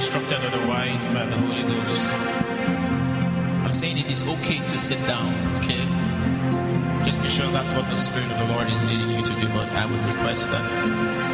instructed otherwise by the Holy Ghost. I'm saying it is okay to sit down, okay? Just be sure that's what the Spirit of the Lord is leading you to do, but I would request that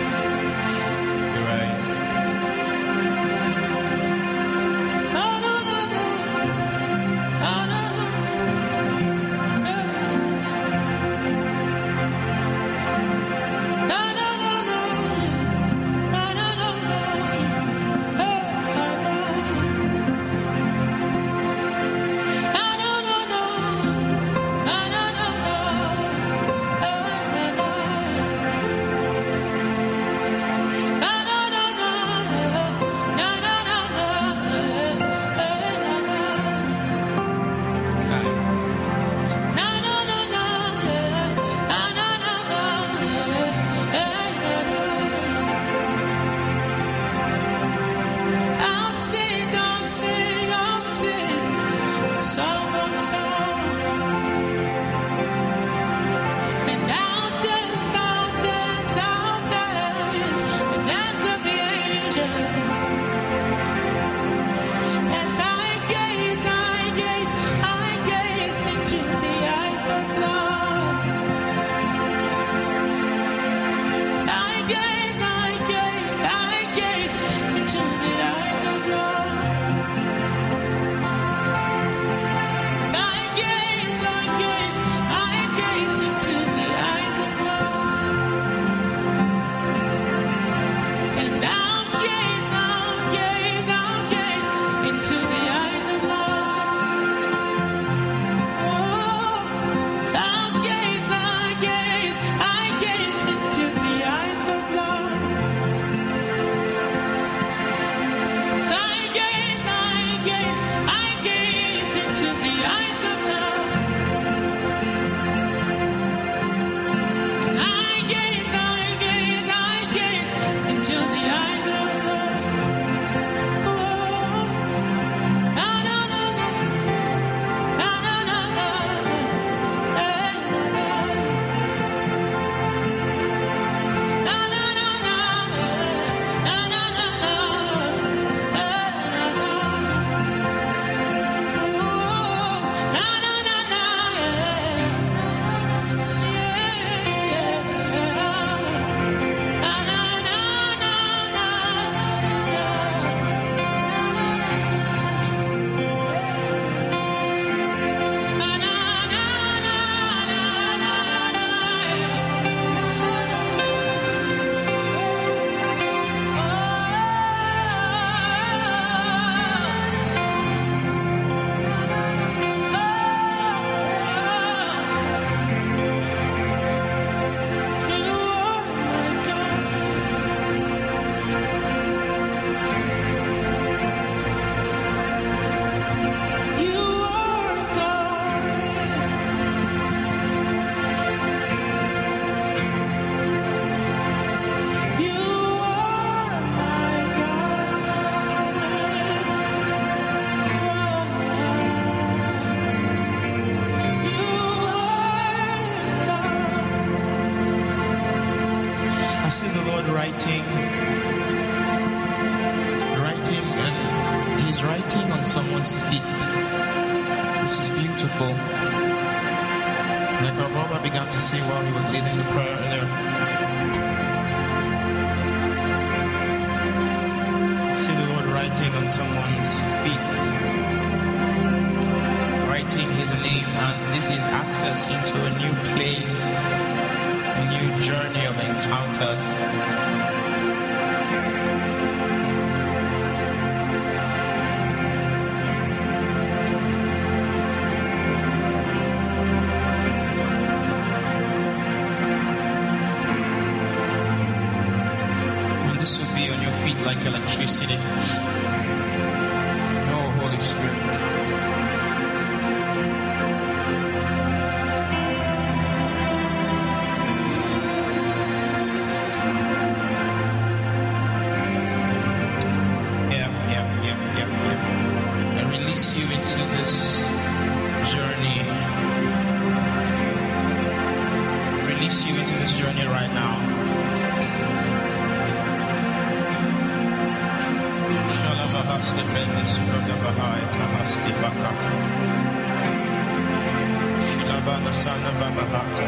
Shilabana sana babahata.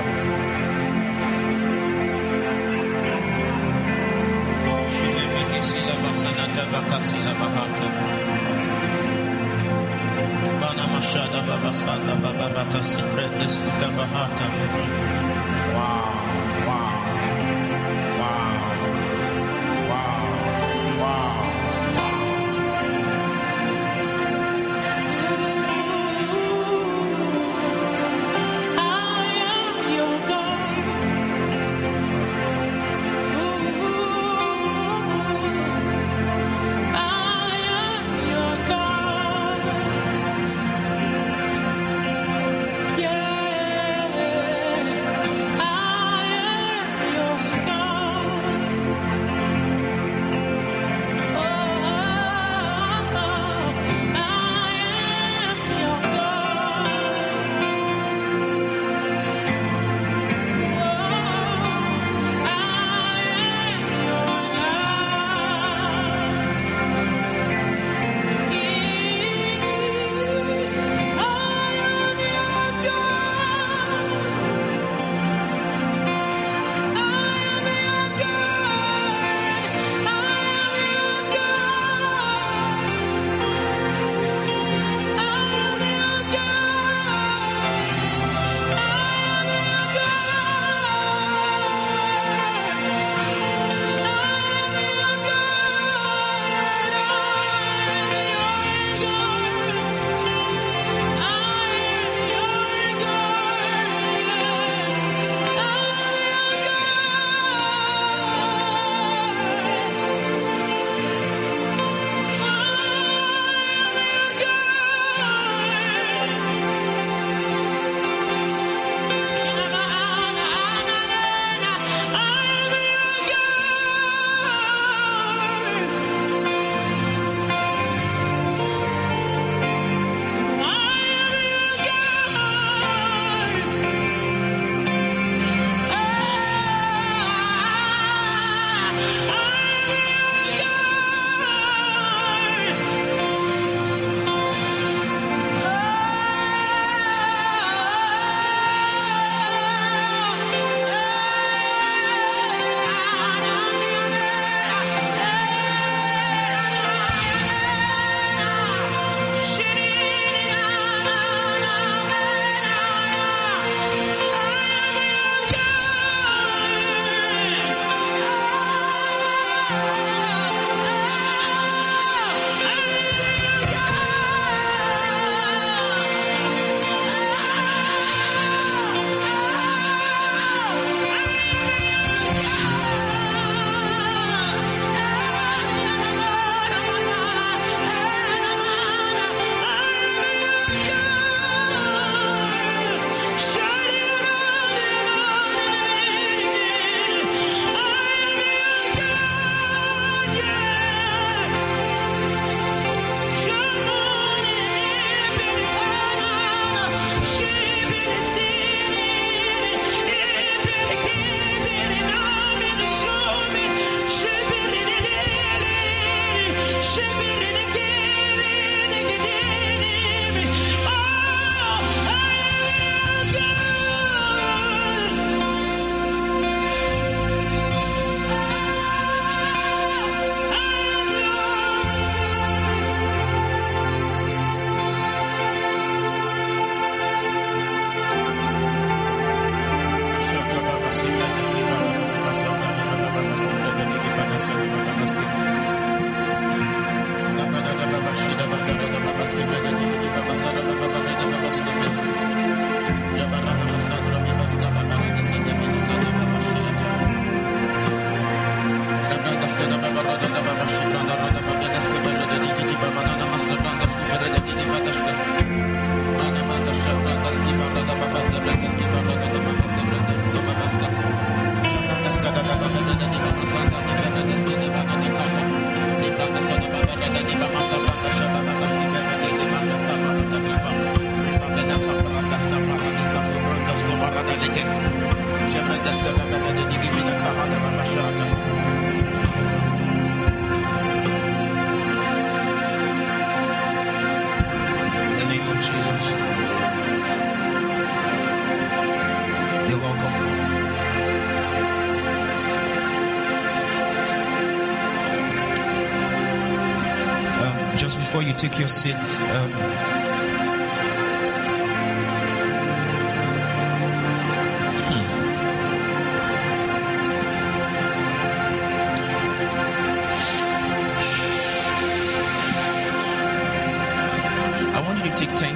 Shilemeke sila basanata bakasila bahata. Bana mashada babasada babarata simbrende skuta bahata. Wow,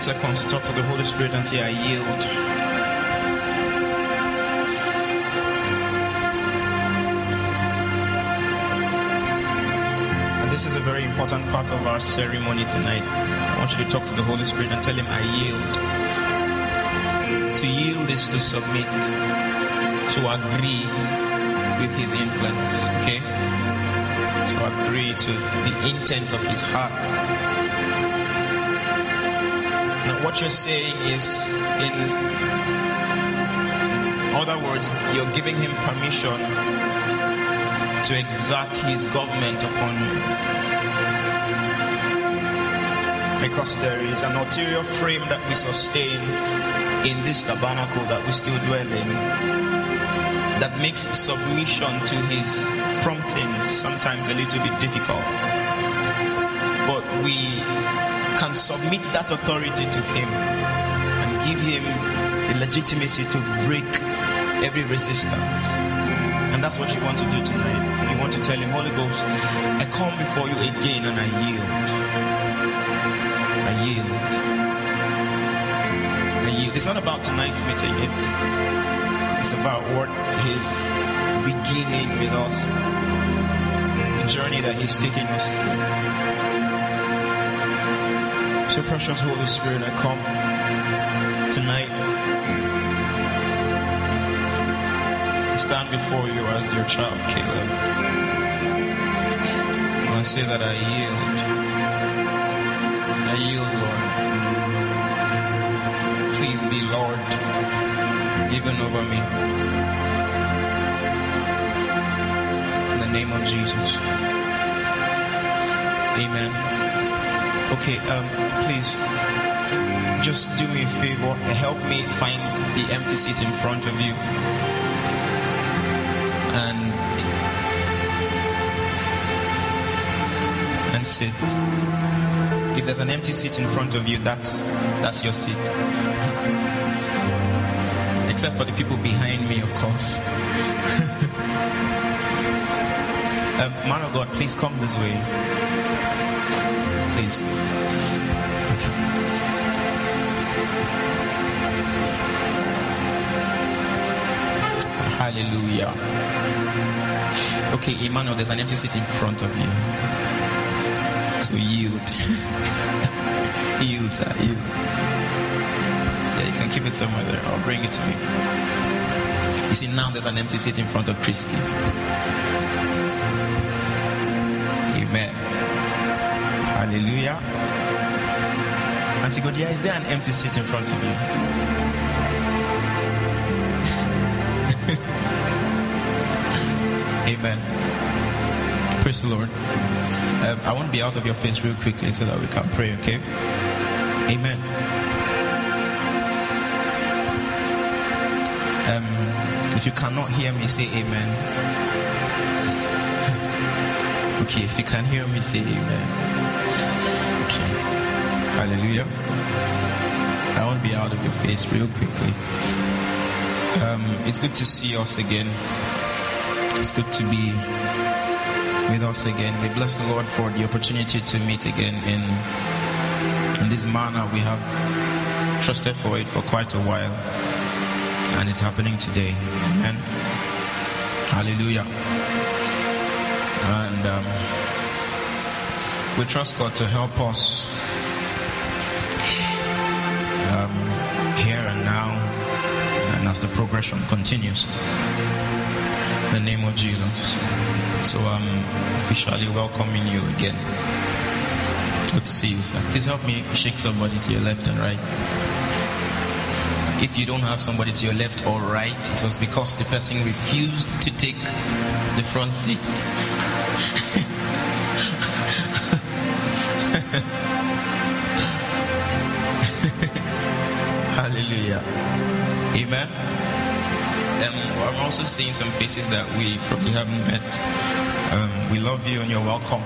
seconds to talk to the Holy Spirit and say, I yield. And this is a very important part of our ceremony tonight. I want you to talk to the Holy Spirit and tell him, I yield. To yield is to submit, to agree with his influence, okay? To agree to the intent of his heart. What you're saying is, in other words, you're giving him permission to exert his government upon you. Because there is an ulterior frame that we sustain in this tabernacle that we still dwell in that makes submission to his promptings sometimes a little bit difficult. But we can submit that authority to him and give him the legitimacy to break every resistance. And that's what you want to do tonight. You want to tell him, Holy Ghost, I come before you again and I yield. I yield. I yield. It's not about tonight's meeting, it's, it's about what he's beginning with us, the journey that he's taking us through. So, precious Holy Spirit, I come tonight to stand before you as your child, Caleb. And I say that I yield. I yield, Lord. Please be Lord, even over me. In the name of Jesus. Okay, um, please just do me a favor. and Help me find the empty seat in front of you. And and sit. If there's an empty seat in front of you, that's that's your seat. Except for the people behind me, of course. um, man of God, please come this way. Please. Hallelujah. Okay, Emmanuel, there's an empty seat in front of you. So yield. yield, sir. Yield. Yeah, you can keep it somewhere there. I'll bring it to me. You see, now there's an empty seat in front of Christy. Hallelujah. Antigodia, is there an empty seat in front of you? Amen. Praise the Lord. Um, I want to be out of your face real quickly so that we can pray, okay? Amen. Um, if you cannot hear me, say amen. Okay, if you can hear me, say amen. Hallelujah. I want to be out of your face real quickly. Um, it's good to see us again. It's good to be with us again. We bless the Lord for the opportunity to meet again in, in this manner. We have trusted for it for quite a while, and it's happening today. Amen. Hallelujah. And um, we trust God to help us um, here and now, and as the progression continues. In the name of Jesus. So I'm officially welcoming you again. Good to see you, sir. Please help me shake somebody to your left and right. If you don't have somebody to your left or right, it was because the person refused to take the front seat. Amen. Um, I'm also seeing some faces that we probably haven't met. Um, we love you and you're welcome.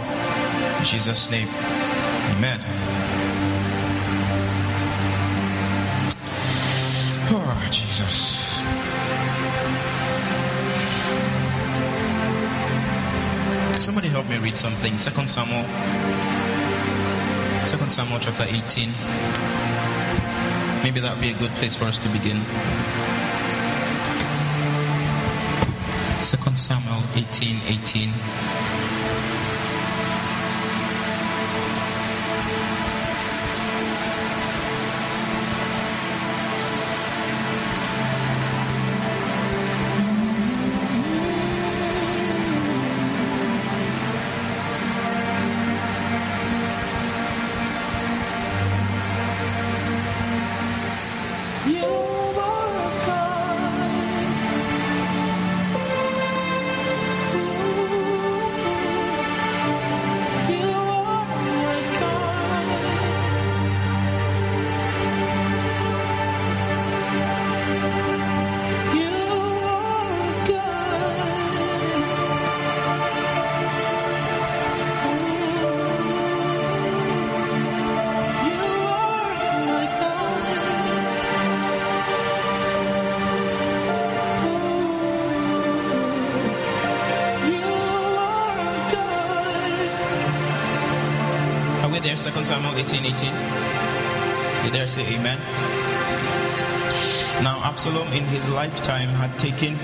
In Jesus' name. Amen. Oh, Jesus. Somebody help me read something. Second Samuel. Second Samuel chapter 18. Maybe that would be a good place for us to begin. Second Samuel 18 18. Second Samuel 18 18. You dare say amen? Now, Absalom in his lifetime had taken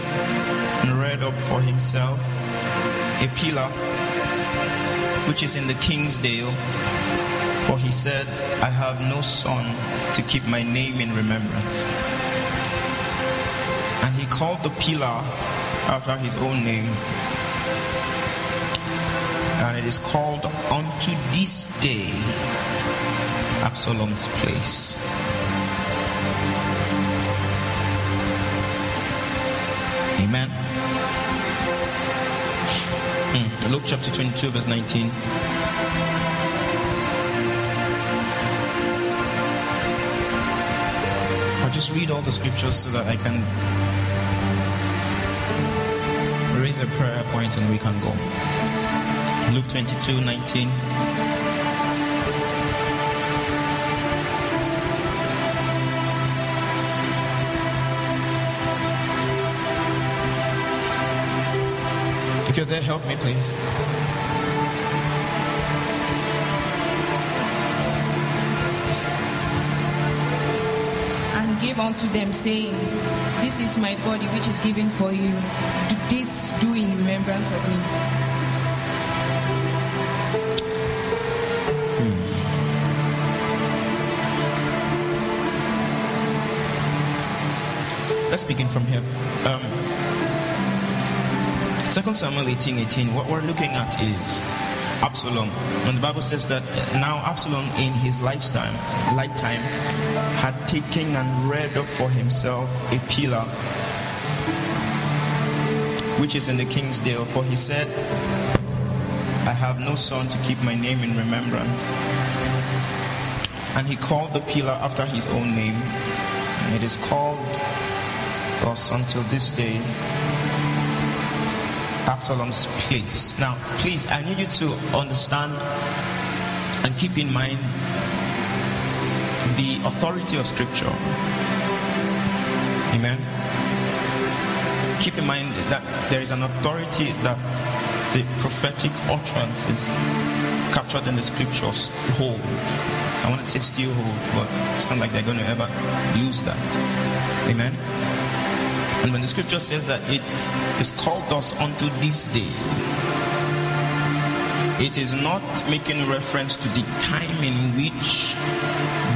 and reared up for himself a pillar which is in the king's dale. For he said, I have no son to keep my name in remembrance. And he called the pillar after his own name. Is called unto this day Absalom's place. Amen. Hmm. Luke chapter 22, verse 19. I'll just read all the scriptures so that I can raise a prayer point and we can go. Luke 22, 19. If you're there, help me, please. and gave unto them, saying, This is my body which is given for you. Do this do in remembrance of me. Let's begin from here. Um, 2 Samuel 18 18, what we're looking at is Absalom. And the Bible says that now Absalom in his lifetime, lifetime had taken and reared up for himself a pillar which is in the king's dale. For he said, I have no son to keep my name in remembrance. And he called the pillar after his own name. It is called us until this day Absalom's place. Now, please, I need you to understand and keep in mind the authority of Scripture. Amen. Keep in mind that there is an authority that the prophetic utterances captured in the Scriptures hold. I want to say still hold, but it's not like they're going to ever lose that. Amen. And when the scripture says that it is called us unto this day, it is not making reference to the time in which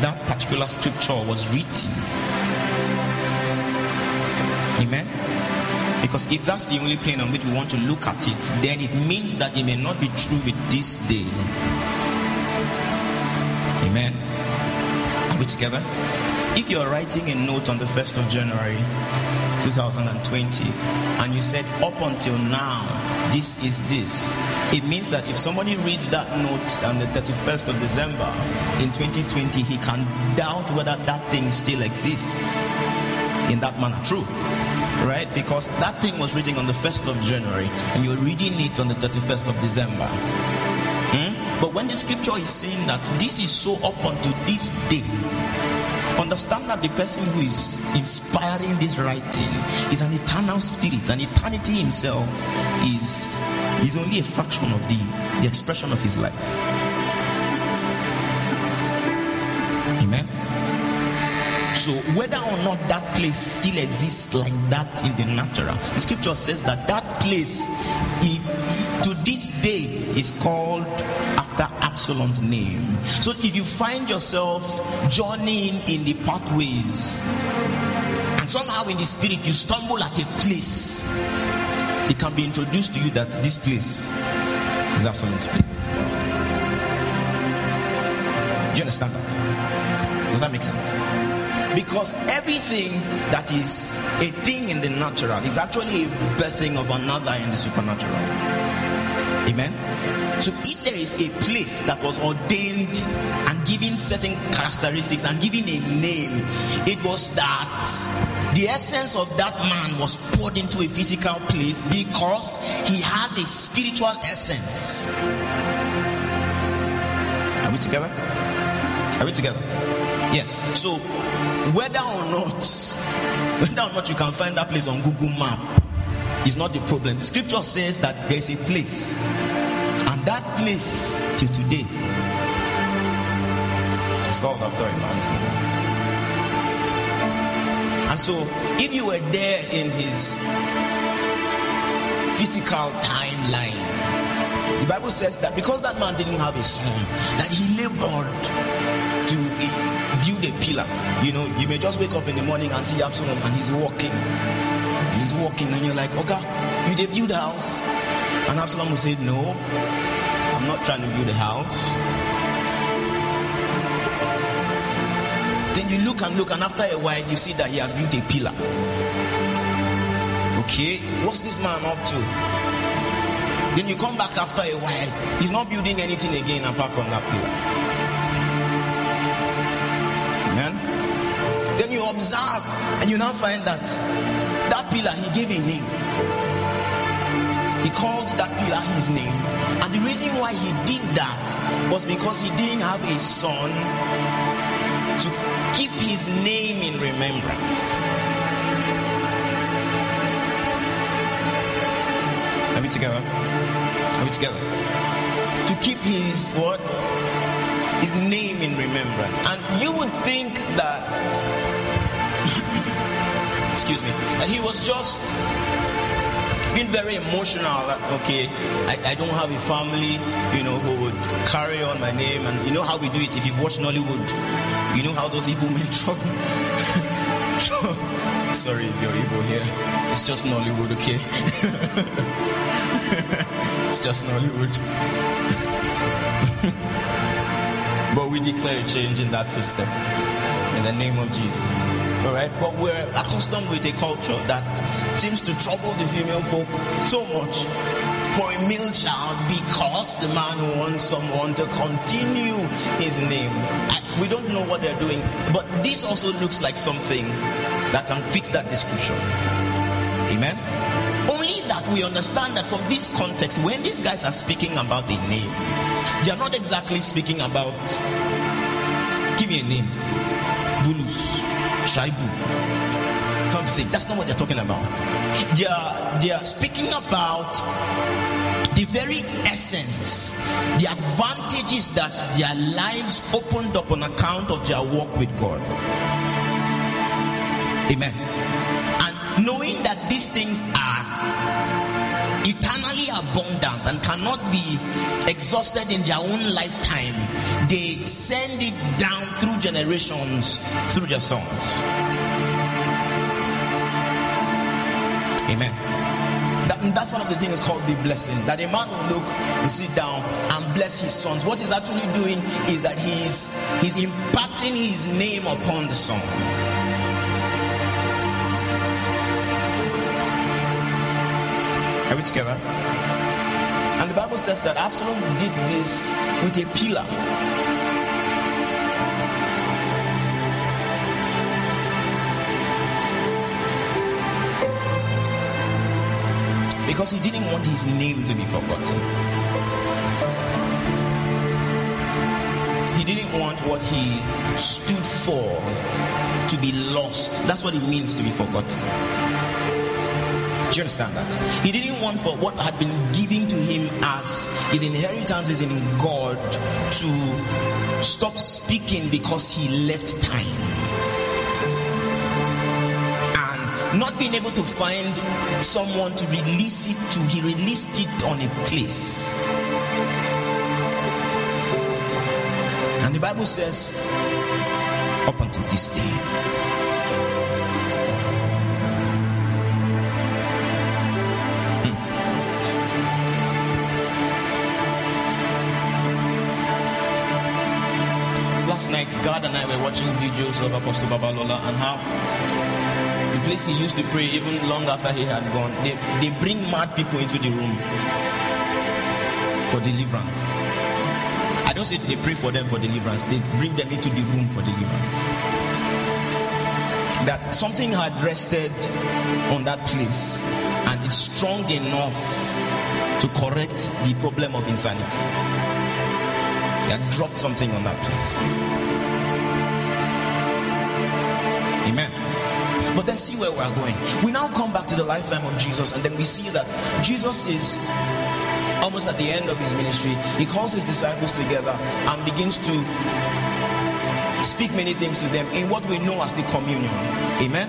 that particular scripture was written. Amen. Because if that's the only plane on which we want to look at it, then it means that it may not be true with this day. Amen. Are we together? If you're writing a note on the 1st of January 2020 and you said up until now this is this. It means that if somebody reads that note on the 31st of december in 2020 he can doubt whether that thing still exists. In that manner true right? Because that thing was written on the 1st of january and you're reading it on the 31st of december. Hmm? But when the scripture is saying that this is so up until this day, understand that the person who is inspiring this writing is an eternal spirit, and eternity himself is, is only a fraction of the, the expression of his life. Amen. So, whether or not that place still exists like that in the natural, the scripture says that that place it, to this day is called Absalom's name. So, if you find yourself journeying in the pathways and somehow in the spirit you stumble at a place, it can be introduced to you that this place is Absalom's place. Do you understand that? Does that make sense? Because everything that is a thing in the natural is actually a birthing of another in the supernatural. Amen. So if there is a place that was ordained and given certain characteristics and given a name, it was that the essence of that man was poured into a physical place because he has a spiritual essence. Are we together? Are we together? Yes. So whether or not, whether or not you can find that place on Google Map is not the problem. The scripture says that there's a place, and that place till today is called after a name. And so, if you were there in his physical timeline, the Bible says that because that man didn't have a son, that he labored to eh, build a pillar. You know, you may just wake up in the morning and see Absalom and he's walking. He's walking, and you're like, okay, you did build a house. And Absalom will say, No, I'm not trying to build a house. Then you look and look, and after a while, you see that he has built a pillar. Okay, what's this man up to? Then you come back after a while, he's not building anything again apart from that pillar. Amen. Then you observe and you now find that pillar he gave a name. He called that pillar his name. And the reason why he did that was because he didn't have a son to keep his name in remembrance. Are we together? Are we together? To keep his what? His name in remembrance. And you would think that excuse me, And he was just being very emotional that okay, I, I don't have a family, you know, who would carry on my name and you know how we do it if you've watched Nollywood. You know how those Igbo men trouble. Sorry if you're Igbo here. It's just Nollywood, okay? it's just Nollywood. but we declare a change in that system the name of Jesus. All right, but we're accustomed with a culture that seems to trouble the female folk so much for a male child because the man wants someone to continue his name. I, we don't know what they're doing, but this also looks like something that can fit that description. Amen. Only that we understand that from this context, when these guys are speaking about a name, they are not exactly speaking about. Give me a name. Bulus, Shaibu, something. That's not what they're talking about. They are, they are speaking about the very essence, the advantages that their lives opened up on account of their work with God. Amen. And knowing that these things are eternally abundant and cannot be exhausted in their own lifetime, they send it down through generations through their sons. Amen. That, that's one of the things called the blessing. That a man will look and sit down and bless his sons. What he's actually doing is that he's he's impacting his name upon the son. Are we together? And the Bible says that Absalom did this with a pillar. Because he didn't want his name to be forgotten. He didn't want what he stood for to be lost. That's what it means to be forgotten. Do you understand that? He didn't want for what had been given him as his inheritance is in God to stop speaking because he left time. And not being able to find someone to release it to, he released it on a place. And the Bible says, up until this day. Last night, God and I were watching videos of Apostle Babalola and how the place he used to pray, even long after he had gone, they, they bring mad people into the room for deliverance. I don't say they pray for them for deliverance, they bring them into the room for deliverance. That something had rested on that place and it's strong enough to correct the problem of insanity. They dropped something on that place. Amen. But then see where we are going. We now come back to the lifetime of Jesus, and then we see that Jesus is almost at the end of his ministry. He calls his disciples together and begins to speak many things to them in what we know as the communion. Amen.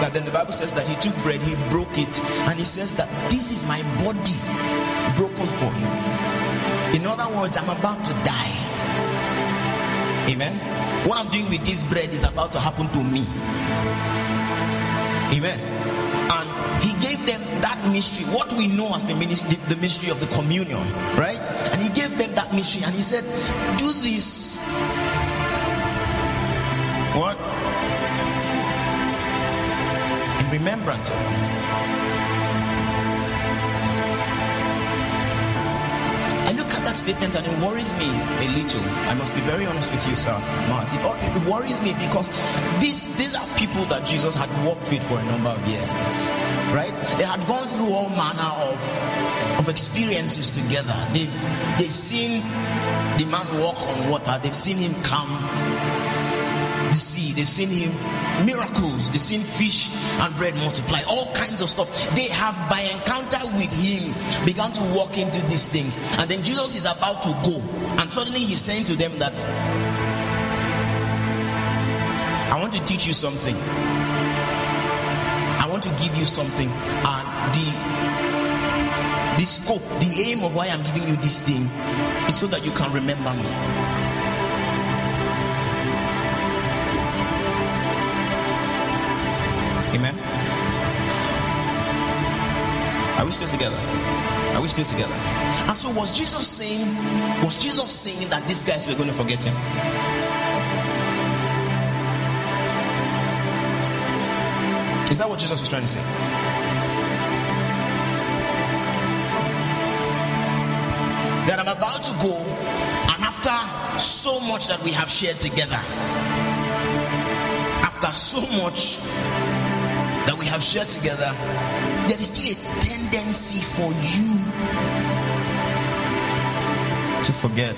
That then the Bible says that he took bread, he broke it, and he says that this is my body broken for you. In other words, I'm about to die. Amen. What I'm doing with this bread is about to happen to me. Amen. And he gave them that mystery, what we know as the ministry, the mystery of the communion, right? And he gave them that mystery and he said, Do this. What? In remembrance that statement and it worries me a little. I must be very honest with you, sir. It, it worries me because these these are people that Jesus had walked with for a number of years, right? They had gone through all manner of of experiences together. They've they've seen the man walk on water. They've seen him calm the sea. They've seen him miracles. They've seen fish and bread multiply. All kinds of stuff. They have, by encounter with him, begun to walk into these things. And then Jesus is about to go, and suddenly he's saying to them that I want to teach you something. I want to give you something, and the the scope, the aim of why I'm giving you this thing is so that you can remember me. We still together? Are we still together? And so was Jesus saying, was Jesus saying that these guys were going to forget him? Is that what Jesus was trying to say? That I'm about to go, and after so much that we have shared together, after so much that we have shared together, there is still a tendency for you to forget.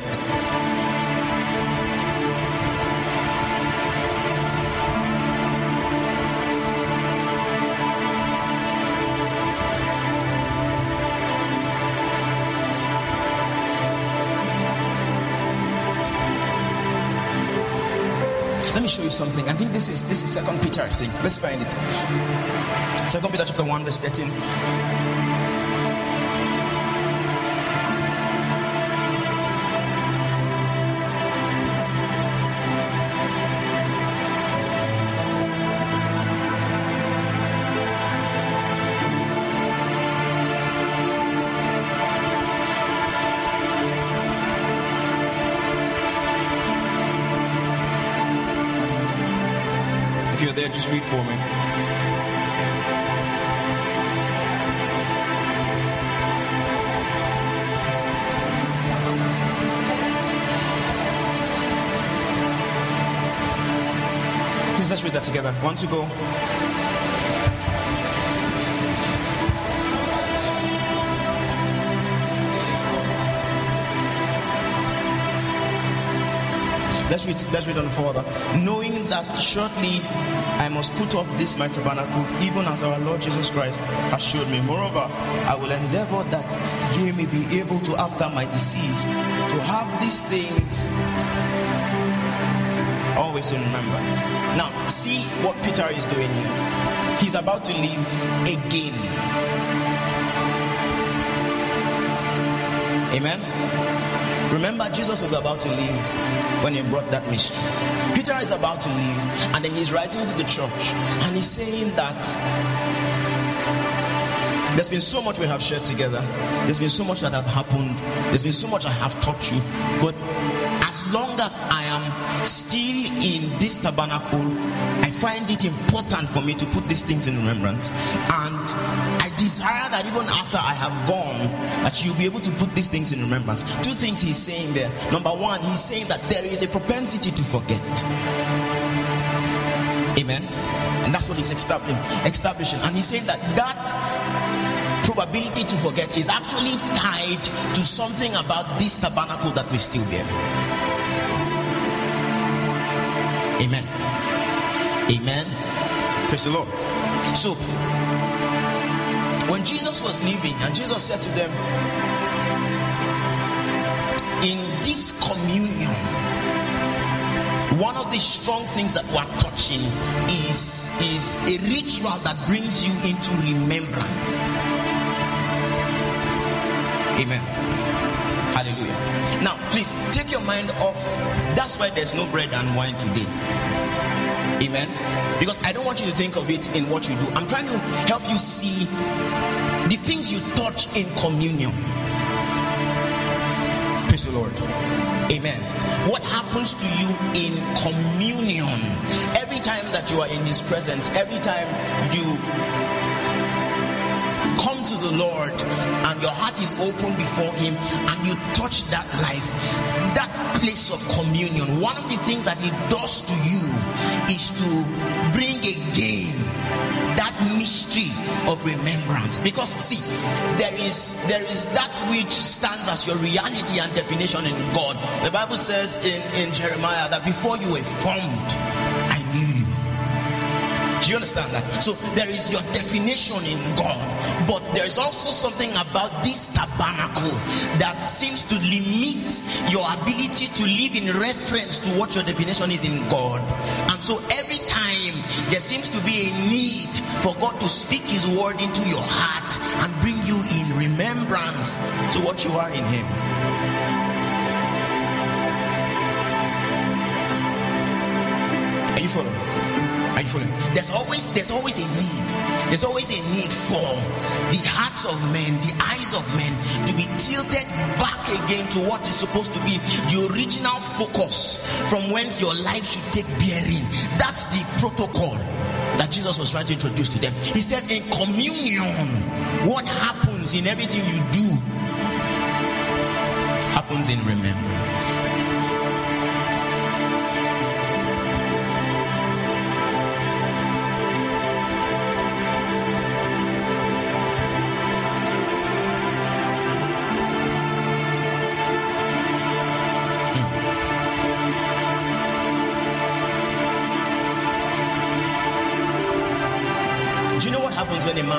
Let me show you something. I think this is this is Second Peter. I think. Let's find it. Second Peter chapter one verse thirteen. For me. Please let's read that together. One to go. Let's read, let's read on further. Knowing that shortly I must put off this my tabernacle, even as our Lord Jesus Christ has showed me. Moreover, I will endeavor that ye may be able to, after my decease, to have these things always in remembrance. Now, see what Peter is doing here. He's about to leave again. Amen. Remember, Jesus was about to leave when he brought that mystery. Peter is about to leave, and then he's writing to the church, and he's saying that there's been so much we have shared together. There's been so much that have happened. There's been so much I have taught you. But as long as I am still in this tabernacle, I find it important for me to put these things in remembrance. And I desire that even after I have gone, that you'll be able to put these things in remembrance. Two things he's saying there. Number one, he's saying that there is a propensity to forget. Amen. And that's what he's establishing. establishing. And he's saying that that probability to forget is actually tied to something about this tabernacle that we still bear. Amen. Amen. Praise the Lord. So, when Jesus was leaving, and Jesus said to them, In this communion, one of the strong things that we're touching is, is a ritual that brings you into remembrance. Amen. Hallelujah. Now, please take your mind off. That's why there's no bread and wine today. Amen. Because I don't want you to think of it in what you do. I'm trying to help you see the things you touch in communion. Praise the Lord. Amen. What happens to you in communion? Every time that you are in His presence, every time you come to the Lord and your heart is open before Him and you touch that life, that place of communion, one of the things that it does to you is to bring again that mystery of remembrance. Because see there is there is that which stands as your reality and definition in god. The bible says in in jeremiah that before you were formed you understand that? So there is your definition in God, but there is also something about this tabernacle that seems to limit your ability to live in reference to what your definition is in God. And so every time there seems to be a need for God to speak His word into your heart and bring you in remembrance to what you are in Him. Are you following? Are you following? There's always there's always a need. There's always a need for the hearts of men, the eyes of men to be tilted back again to what is supposed to be the original focus from whence your life should take bearing. That's the protocol that Jesus was trying to introduce to them. He says, in communion, what happens in everything you do happens in remembrance.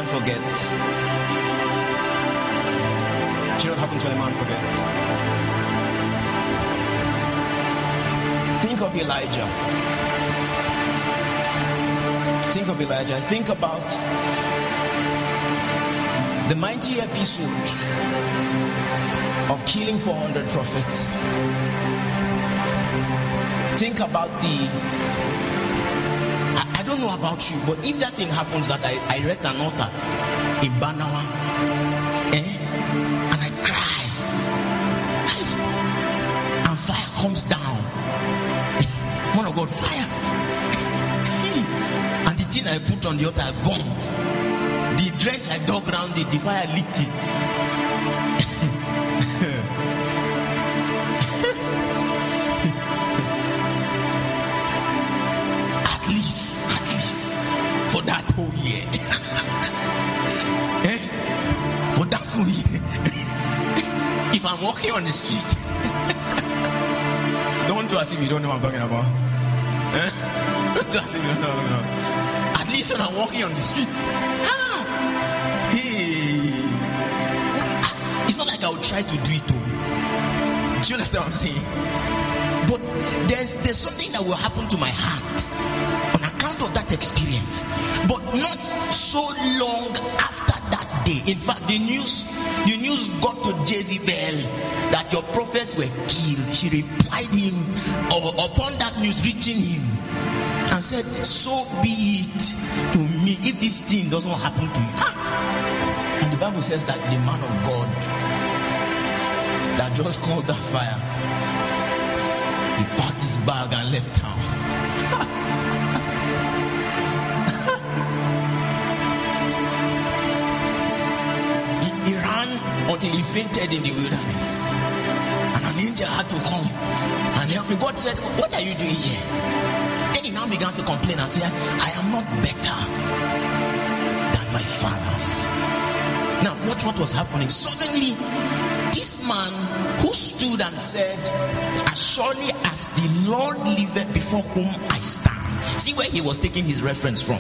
Man forgets? Do you know what happens when a man forgets? Think of Elijah. Think of Elijah. Think about the mighty episode of killing 400 prophets. Think about the don't know about you, but if that thing happens that I, I erect an altar in Banawa, eh, and I cry, and fire comes down, man of God, fire, and the thing I put on the altar I burned, the drench I dug around it, the fire licked it. I'm walking on the street, don't to as if you don't know what I'm talking about. Eh? Don't do as if you don't know. At least when I'm walking on the street. Ah, hey. It's not like I would try to do it. Too. Do you understand what I'm saying? But there's there's something that will happen to my heart on account of that experience. But not so long after that day. In fact, the news the news got to Jezebel that your prophets were killed. She replied him upon that news reaching him and said, So be it to me if this thing doesn't happen to you. And the Bible says that the man of God that just called that fire, he packed his bag and left town. Until he fainted in the wilderness. And an angel had to come and help me. God said, What are you doing here? Then he now began to complain and say, I am not better than my fathers. Now, watch what was happening. Suddenly, this man who stood and said, As surely as the Lord liveth before whom I stand. See where he was taking his reference from.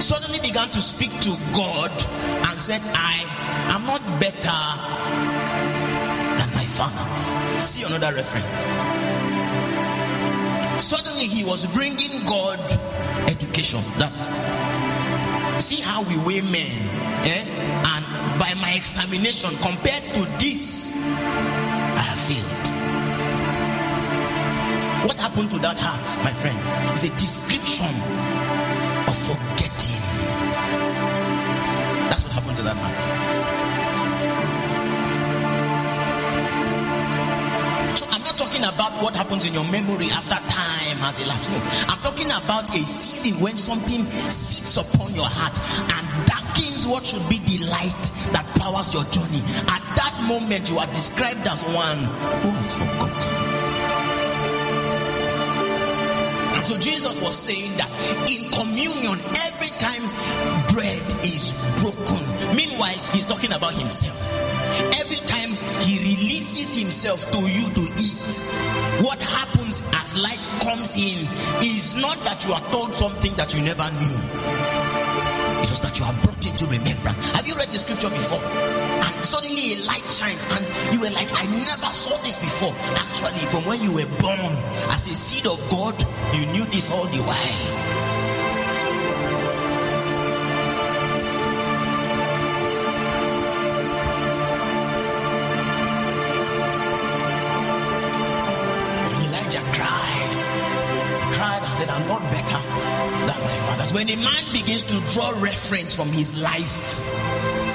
Suddenly began to speak to God and said, I am not better than my father. See another reference. Suddenly he was bringing God education. That see how we weigh men, eh? and by my examination compared to this, I have failed. What happened to that heart, my friend? Is a description of forgetting. That's what happened to that heart. So I'm not talking about what happens in your memory after time has elapsed. No, I'm talking about a season when something sits upon your heart and darkens what should be the light that powers your journey. At that moment, you are described as one who has forgotten. So Jesus was saying that in communion, every time bread is broken, meanwhile, he's talking about himself. Every time he releases himself to you to eat, what happens as light comes in is not that you are told something that you never knew. It was that you are brought into remembrance. Have you read the scripture before? And suddenly a light shines, and you were like, I never saw this before. Actually, from when you were born as a seed of God, you knew this all the while. When a man begins to draw reference from his life,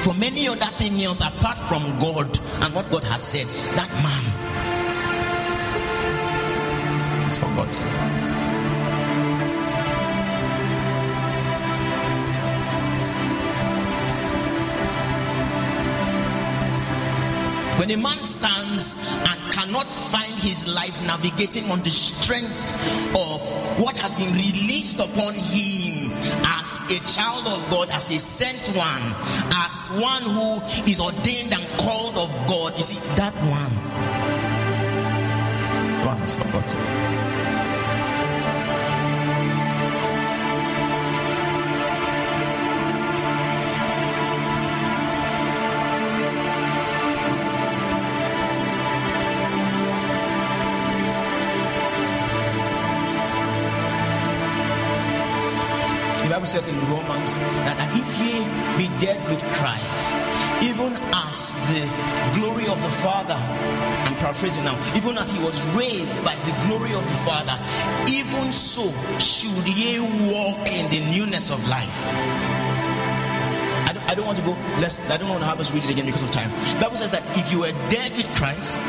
from any other thing else apart from God and what God has said, that man is forgotten. When a man stands and cannot find his life navigating on the strength of what has been released upon him as a child of God, as a sent one, as one who is ordained and called of God, you see, that one, one has forgotten. Bible says in Romans that and if ye be dead with Christ, even as the glory of the Father, I'm paraphrasing now, even as he was raised by the glory of the Father, even so should ye walk in the newness of life. I don't, want to go, let's, I don't want to have us read it again because of time. Bible says that if you were dead with Christ,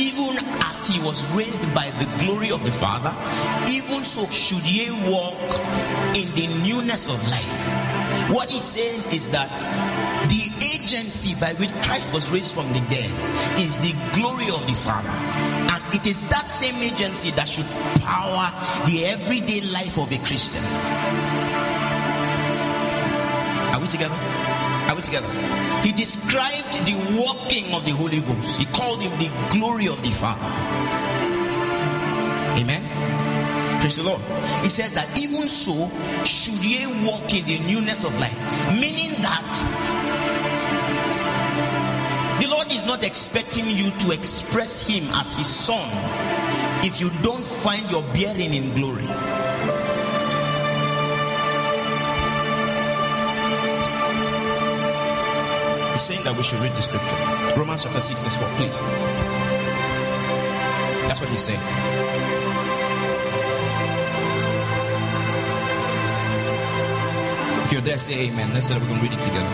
even as he was raised by the glory of the Father, even so should ye walk in the newness of life. What he's saying is that the agency by which Christ was raised from the dead is the glory of the Father. And it is that same agency that should power the everyday life of a Christian. Are we together? Are we together? he described the working of the Holy Ghost. He called him the glory of the Father. Amen. Praise the Lord. He says that even so should ye walk in the newness of life. Meaning that the Lord is not expecting you to express Him as His Son if you don't find your bearing in glory. He's saying that we should read the scripture. Romans chapter 6, verse 4, please. That's what he's saying. If you're there, say amen. Let's say that we can read it together.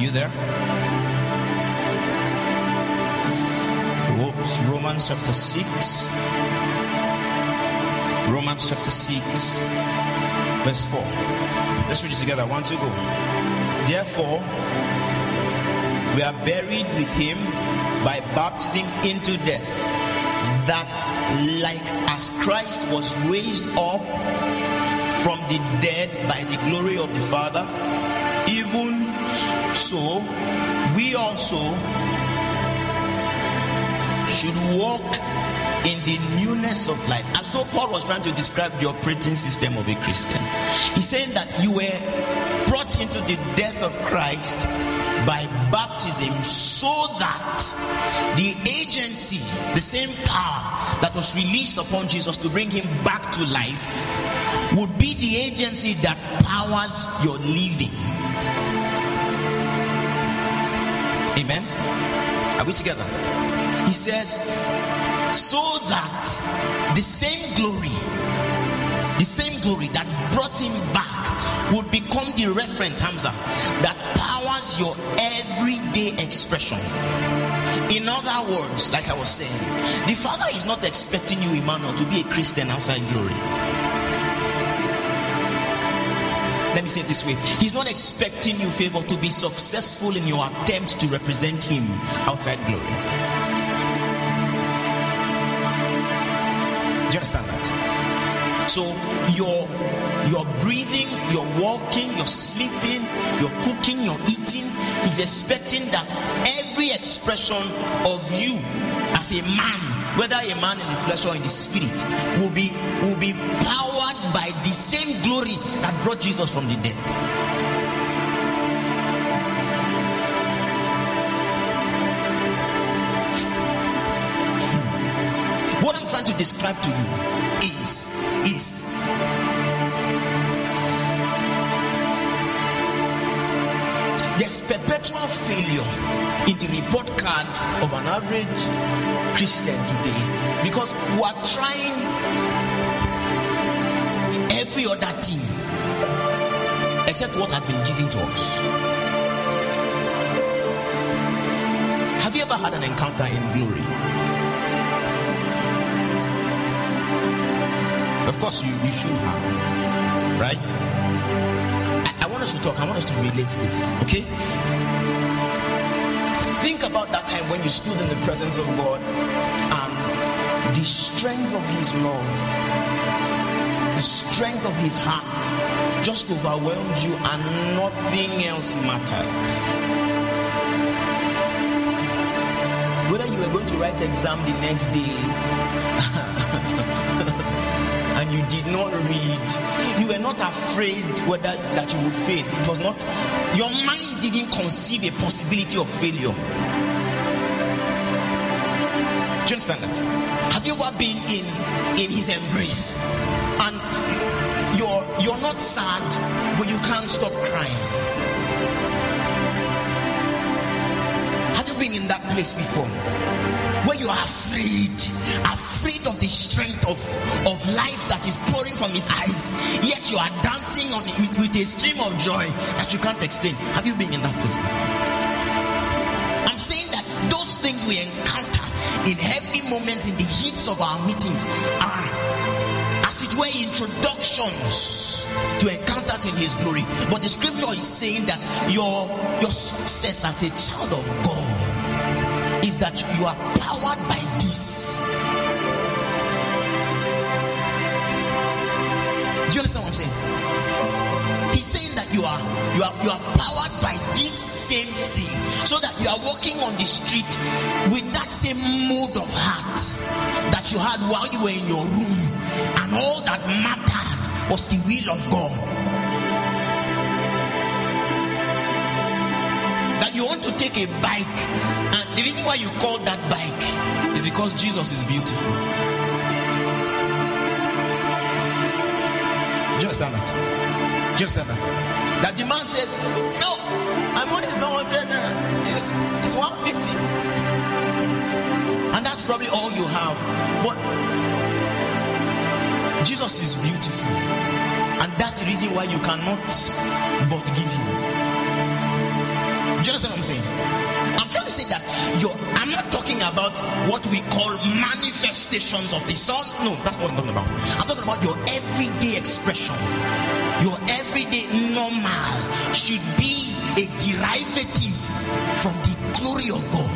You there? Whoops. Romans chapter 6. Romans chapter 6, verse 4. Let's read it together. One, two, go. Therefore, we are buried with him by baptism into death, that like as Christ was raised up from the dead by the glory of the Father, even so we also should walk in the newness of life. As though Paul was trying to describe the operating system of a Christian. He's saying that you were brought into the death of Christ by baptism so that the agency, the same power that was released upon Jesus to bring him back to life, would be the agency that powers your living. Amen. Are we together? He says, so that the same glory, the same glory that brought him back would become the reference, Hamza, that powers your everyday expression. In other words, like I was saying, the Father is not expecting you, Emmanuel, to be a Christian outside glory. Let me say it this way He's not expecting you, favor, to be successful in your attempt to represent Him outside glory. So your your breathing, your walking, your sleeping, your cooking, your eating is expecting that every expression of you as a man, whether a man in the flesh or in the spirit, will be will be powered by the same glory that brought Jesus from the dead. Hmm. What I'm trying to describe to you is is there's perpetual failure in the report card of an average Christian today because we are trying every other thing except what had been given to us. Have you ever had an encounter in glory? Of course, you, you should have, right? I, I want us to talk, I want us to relate this, okay? Think about that time when you stood in the presence of God and the strength of His love, the strength of His heart just overwhelmed you and nothing else mattered. Whether you were going to write exam the next day and you did not read, you were not afraid whether that you would fail. It was not your mind didn't conceive a possibility of failure. Do you understand that? Have you ever been in in his embrace and you're you're not sad, but you can't stop crying? Have you been in that place before? Where you are afraid, afraid of the strength of, of life that is pouring from his eyes, yet you are dancing on it with, a stream of joy that you can't explain. Have you been in that place? I'm saying that those things we encounter in heavy moments in the heats of our meetings are as it were introductions to encounters in his glory but the scripture is saying that your your success as a child of god that you are powered by this. Do you understand what I'm saying? He's saying that you are you are you are powered by this same thing, so that you are walking on the street with that same mood of heart that you had while you were in your room, and all that mattered was the will of God. You want to take a bike, and the reason why you call that bike is because Jesus is beautiful. Do you understand that? Do you understand that? That the man says, No, my money is not 100 naira, it's, it's 150. And that's probably all you have. But Jesus is beautiful. And that's the reason why you cannot but give him. Say that you're, I'm not talking about what we call manifestations of the sun. No, that's not what I'm talking about. I'm talking about your everyday expression. Your everyday normal should be a derivative from the glory of God.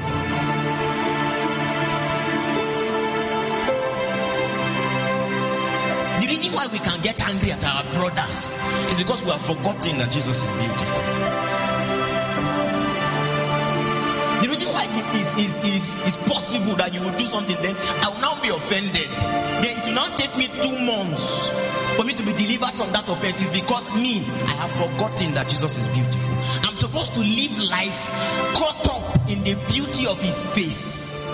The reason why we can get angry at our brothers is because we have forgotten that Jesus is beautiful. Is, is, is, is possible that you will do something, then I will now be offended. Then it will not take me two months for me to be delivered from that offense. Is because me, I have forgotten that Jesus is beautiful. I'm supposed to live life caught up in the beauty of his face.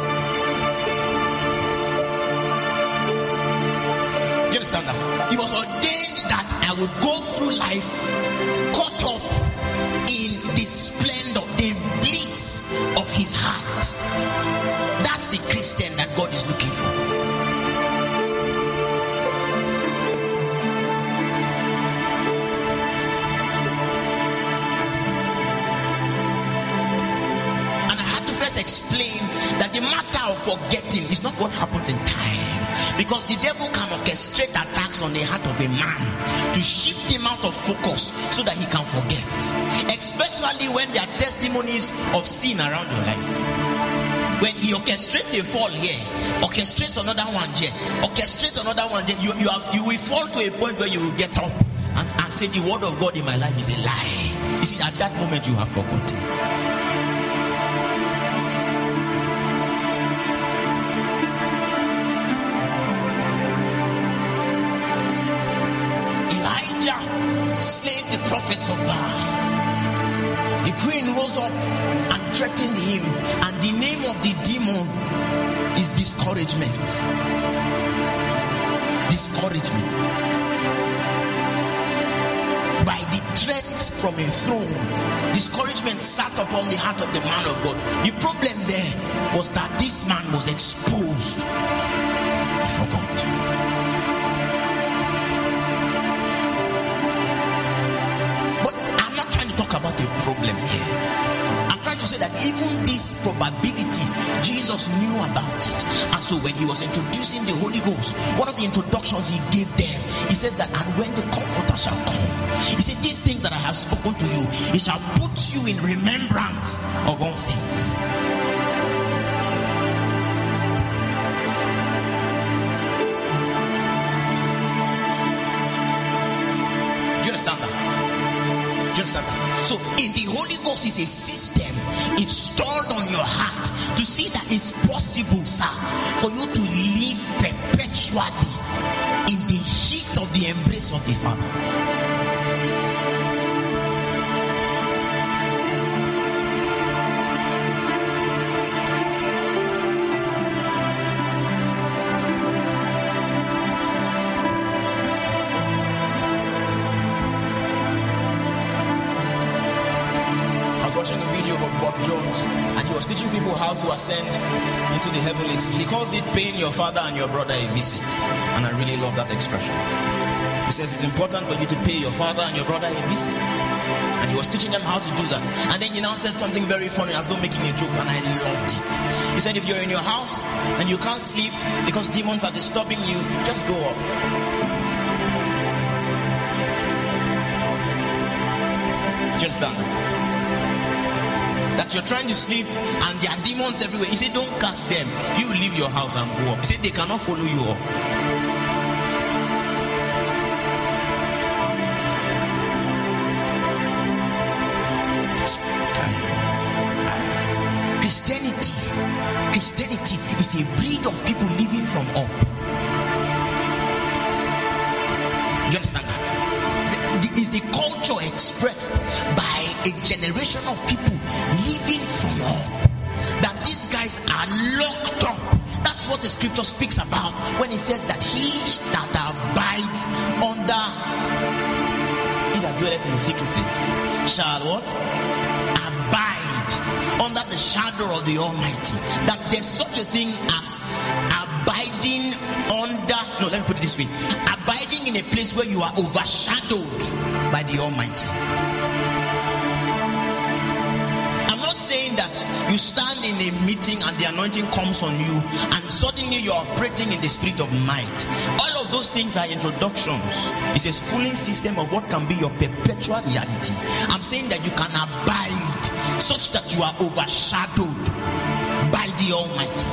Do you understand that? It was ordained that I would go through life caught up That God is looking for. And I had to first explain that the matter of forgetting is not what happens in time. Because the devil can orchestrate attacks on the heart of a man to shift him out of focus so that he can forget. Especially when there are testimonies of sin around your life. When he orchestrates a fall here, orchestrates another one here, orchestrates another one there, you, you, have, you will fall to a point where you will get up and, and say, The word of God in my life is a lie. You see, at that moment, you have forgotten. Elijah slayed the prophets of Baal. The queen rose up and threatened him, and name of the demon is discouragement. Discouragement. By the threat from a throne, discouragement sat upon the heart of the man of God. The problem there was that this man was exposed. He forgot. But I'm not trying to talk about a problem here. To say that even this probability, Jesus knew about it. And so when he was introducing the Holy Ghost, one of the introductions he gave them, he says that, and when the Comforter shall come, he said, These things that I have spoken to you, he shall put you in remembrance of all things. Do you understand that? Do you understand that? So, in the Holy Ghost is a system installed on your heart to see that it's possible, sir, for you to live perpetually in the heat of the embrace of the Father. To ascend into the heavenlies. He calls it paying your father and your brother a visit. And I really love that expression. He says it's important for you to pay your father and your brother a visit. And he was teaching them how to do that. And then he now said something very funny as though making a joke, and I loved it. He said, If you're in your house and you can't sleep because demons are disturbing you, just go up. Do you understand that? you're trying to sleep and there are demons everywhere. He said, Don't cast them. You leave your house and go up. He said, They cannot follow you up. Christianity, Christianity is a breed of people living from up. Do you understand that? Is the culture expressed a generation of people living from up? That these guys are locked up. That's what the scripture speaks about when it says that he that abides under he that dwelleth in the secret place shall what? Abide under the shadow of the Almighty. That there's such a thing as abiding under, no, let me put it this way abiding in a place where you are overshadowed by the Almighty. Saying that you stand in a meeting and the anointing comes on you and suddenly you're operating in the spirit of might. All of those things are introductions. It's a schooling system of what can be your perpetual reality. I'm saying that you can abide such that you are overshadowed by the Almighty.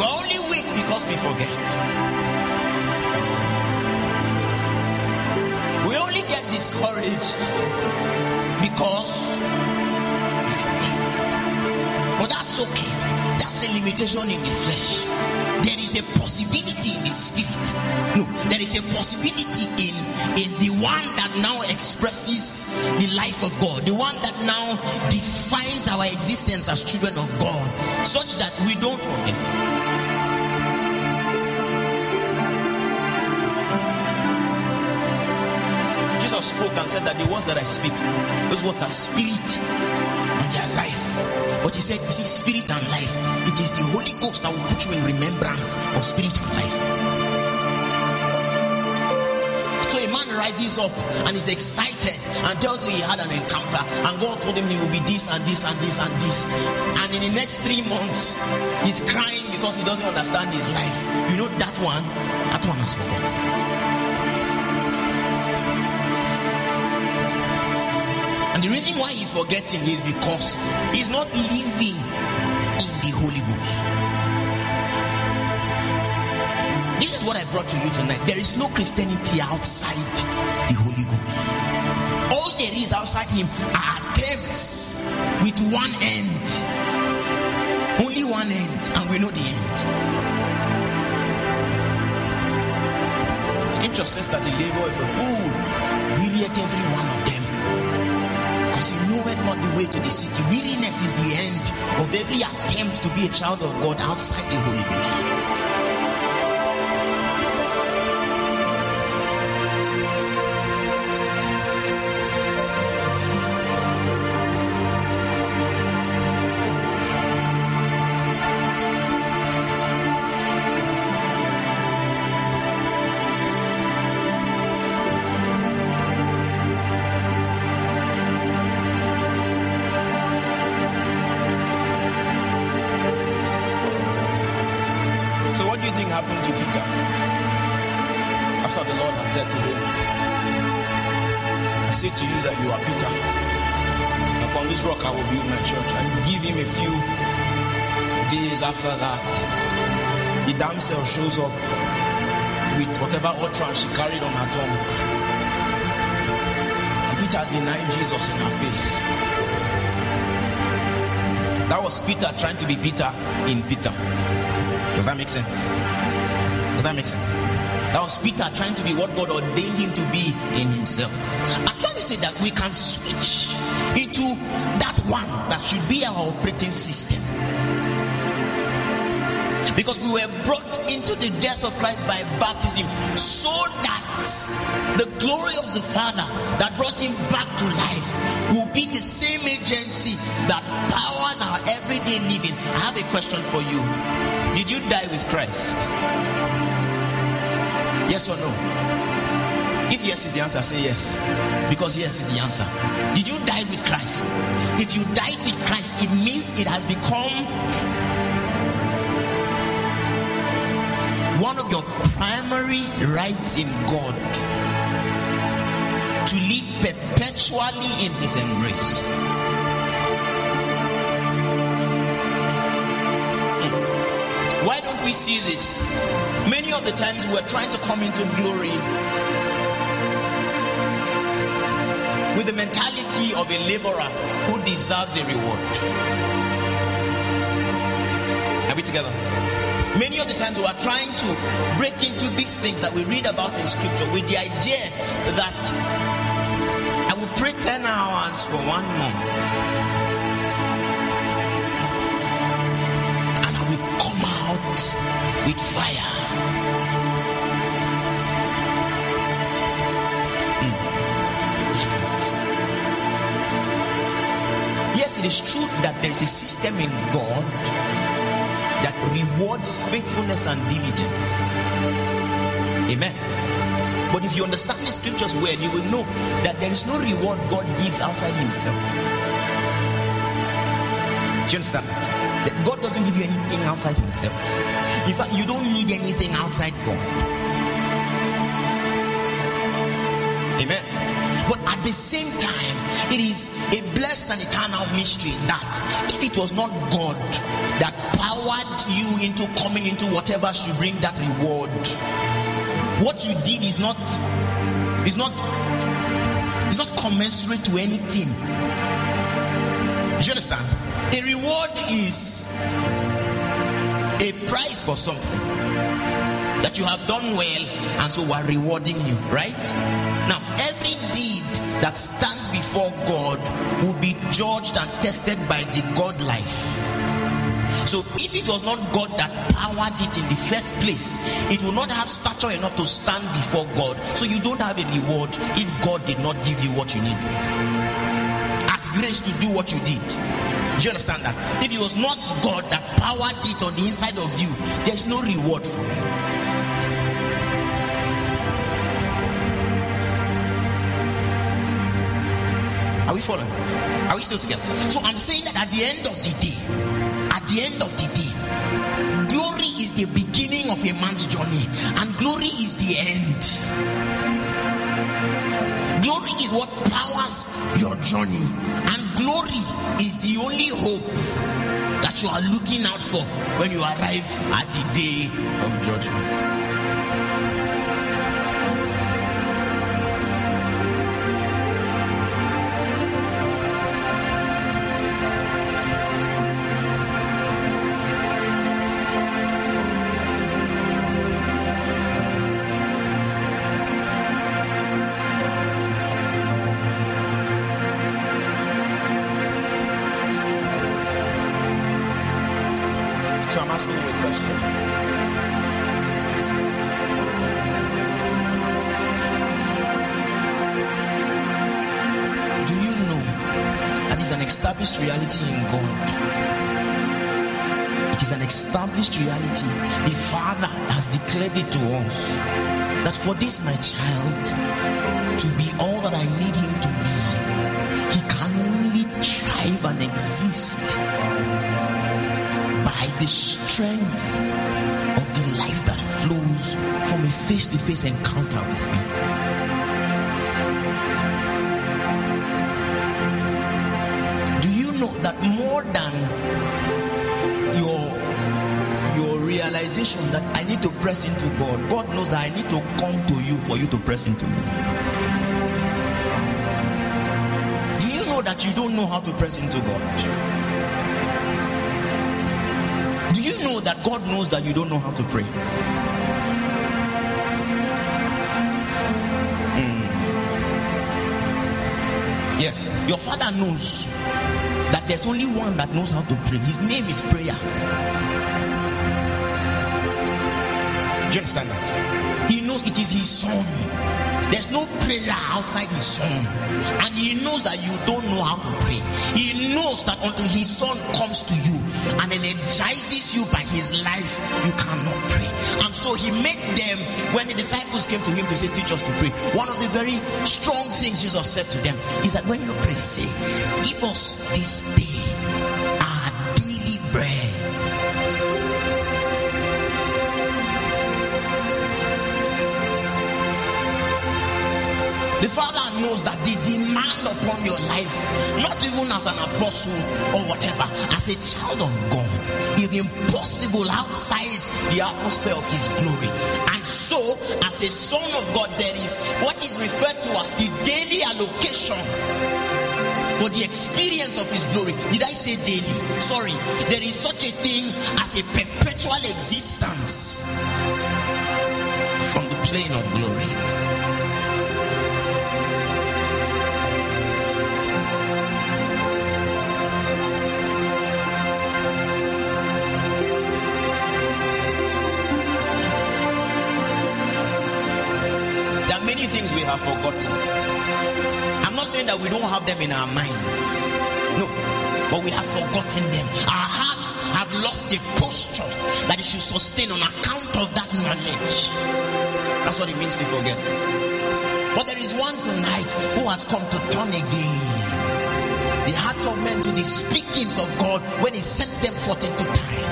We're only weak because we forget. Get discouraged because forget. But that's okay. That's a limitation in the flesh. There is a possibility in the spirit. No, there is a possibility in in the one that now expresses the life of God, the one that now defines our existence as children of God, such that we don't forget. Spoke and said that the words that I speak, those words are spirit and they are life. But he said, you see, spirit and life. It is the Holy Ghost that will put you in remembrance of spirit and life. So a man rises up and is excited and tells me he had an encounter, and God told him he will be this and this and this and this. And in the next three months, he's crying because he doesn't understand his life. You know that one, that one has forgotten. The reason why he's forgetting is because he's not living in the Holy Ghost. This is what I brought to you tonight. There is no Christianity outside the Holy Ghost. All there is outside him are attempts with one end. Only one end, and we know the end. Scripture says that the labor of a fool wearieth every one of them not the way to the city. Weariness is the end of every attempt to be a child of God outside the Holy Ghost. I will build my church. And give him a few days after that. The damsel shows up with whatever utterance she carried on her tongue. And Peter denied Jesus in her face. That was Peter trying to be Peter in Peter. Does that make sense? Does that make sense? That was Peter trying to be what God ordained him to be in himself. I'm trying to say that we can switch into that one that should be our operating system. Because we were brought into the death of Christ by baptism so that the glory of the Father that brought him back to life will be the same agency that powers our everyday living. I have a question for you. Did you die with Christ? Yes or no? If yes is the answer, say yes. Because yes is the answer. Did you die with Christ? If you died with Christ, it means it has become one of your primary rights in God to live perpetually in his embrace. Hmm. Why don't we see this? Many of the times we're trying to come into glory with the mentality of a laborer who deserves a reward. Are we together? Many of the times we are trying to break into these things that we read about in scripture with the idea that I will pray 10 hours for one month and I will come out with fire. Is true that there is a system in God that rewards faithfulness and diligence. Amen. But if you understand the scriptures well, you will know that there is no reward God gives outside Himself. Do you understand that? That God doesn't give you anything outside Himself. In fact, you don't need anything outside God. Amen. But at the same time, it is a blessed and eternal mystery that if it was not God that powered you into coming into whatever should bring that reward, what you did is not is not is not commensurate to anything. Do you understand? A reward is a price for something that you have done well, and so we're rewarding you, right? Now, that stands before God will be judged and tested by the God life. So, if it was not God that powered it in the first place, it will not have stature enough to stand before God. So, you don't have a reward if God did not give you what you need as grace to do what you did. Do you understand that? If it was not God that powered it on the inside of you, there's no reward for you. Are we following? Are we still together? So I'm saying that at the end of the day, at the end of the day, glory is the beginning of a man's journey, and glory is the end. Glory is what powers your journey, and glory is the only hope that you are looking out for when you arrive at the day of judgment. The Father has declared it to us that for this my child to be all that I need him to be, he can only thrive and exist by the strength of the life that flows from a face to face encounter with me. Do you know that more than realization that I need to press into God, God knows that I need to come to you for you to press into me. Do you know that you don't know how to press into God? Do you know that God knows that you don't know how to pray? Mm. Yes, your father knows that there's only one that knows how to pray. His name is prayer. You understand that? He knows it is his son. There's no prayer outside his son. And he knows that you don't know how to pray. He knows that until his son comes to you and energizes you by his life, you cannot pray. And so he made them, when the disciples came to him to say, Teach us to pray, one of the very strong things Jesus said to them is that when you pray, say, Give us this day The Father knows that the demand upon your life, not even as an apostle or whatever, as a child of God, is impossible outside the atmosphere of His glory. And so, as a son of God, there is what is referred to as the daily allocation for the experience of his glory. Did I say daily? Sorry. There is such a thing as a perpetual existence from the plane of glory. Have forgotten. I'm not saying that we don't have them in our minds. No. But we have forgotten them. Our hearts have lost the posture that it should sustain on account of that knowledge. That's what it means to forget. But there is one tonight who has come to turn again the hearts of men to the speakings of God when He sends them forth into time.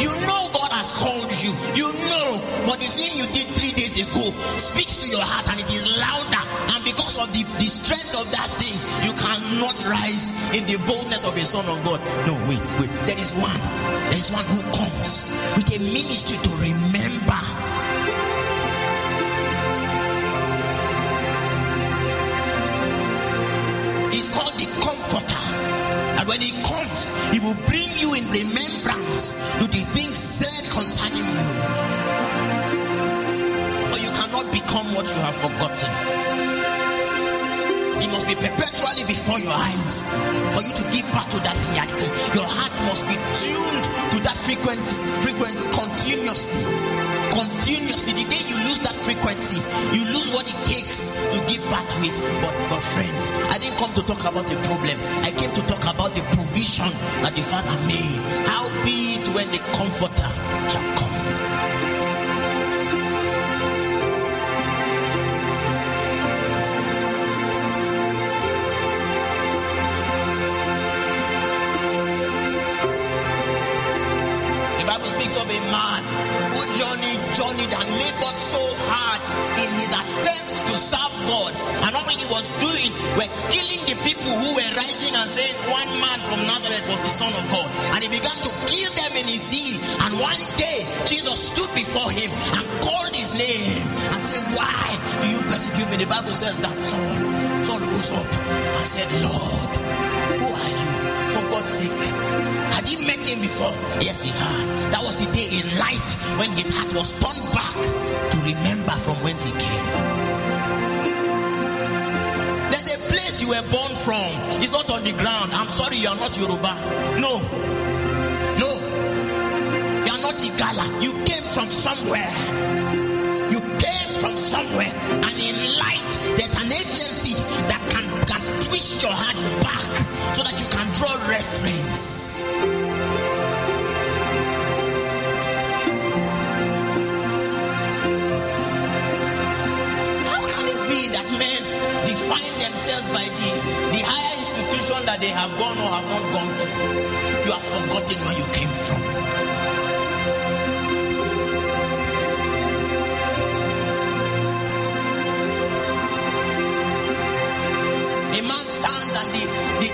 You know has called you. You know, but the thing you did three days ago speaks to your heart and it is louder. And because of the, the strength of that thing, you cannot rise in the boldness of a son of God. No, wait, wait. There is one. There is one who comes with a ministry to remember. He's called the comforter. When he comes, he will bring you in remembrance to the things said concerning you. For you cannot become what you have forgotten. It must be perpetually before your eyes for you to give birth to that reality. Your heart must be tuned to that frequent frequency continuously. Continuously. The day you lose that frequency, you lose what it takes to give birth to it. But but friends, I didn't come to talk about the problem. I came to about the provision that the Father made. How be it when the comforter shall come. The Bible speaks of a man who journeyed, journeyed and labored so hard in his attempt to serve God. And all he was doing were killing the people who were rising and saying one man from Nazareth was the Son of God. And he began to kill them in his zeal. And one day Jesus stood before him and called his name and said, Why do you persecute me? The Bible says that Saul, Saul rose up and said, Lord, who are you? Sake. Had he met him before? Yes, he had. That was the day in light when his heart was turned back to remember from whence he came. There's a place you were born from. It's not on the ground. I'm sorry, you are not Yoruba. No. No. You are not Igala. You came from somewhere. You came from somewhere. And in light, there's an agency that can, can twist your heart back so that you can draw reference. How can it be that men define themselves by the, the higher institution that they have gone or have not gone to? You have forgotten where you came from.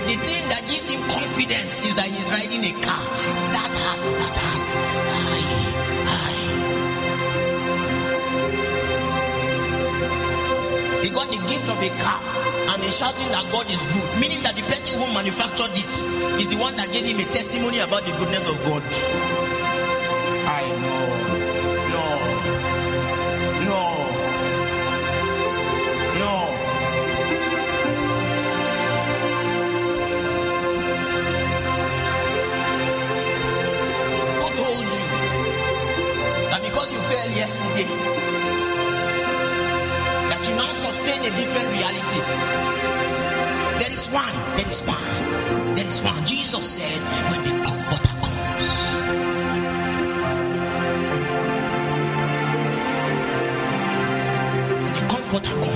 The, thing that gives him confidence is that he's riding a car. That heart, that heart. Aye. He got the gift of a car and he's shouting that God is good, meaning that the person who manufactured it is the one that gave him a testimony about the goodness of God. I know. That you now sustain a different reality? There is one, there is one, there is one. Jesus said, when the comforter comes, when the comforter comes,